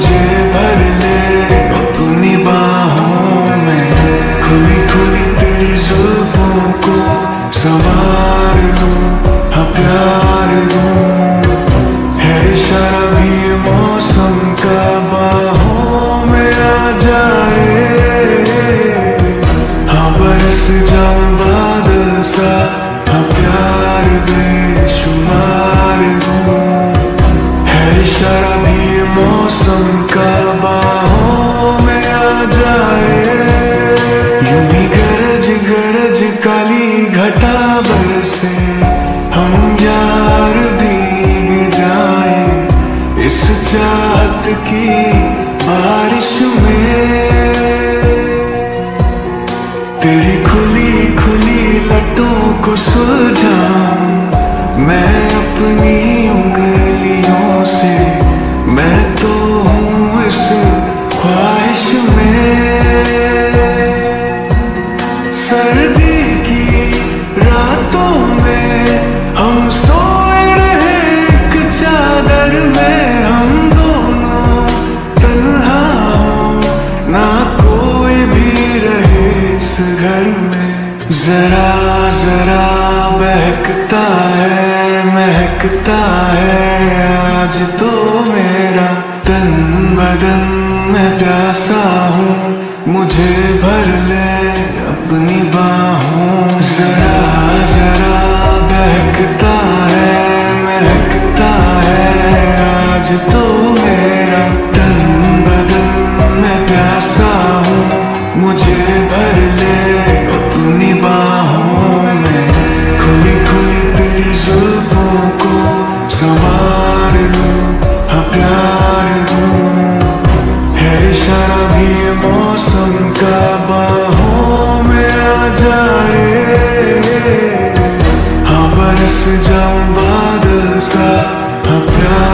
Imagine जात की बारिश में तेरी खुली खुली लटों को सुलझा मैं अपनी लगता है आज तो मेरा तन बदन मैं प्यासा हूँ। मुझे भर ले अपनी बाहों। 呀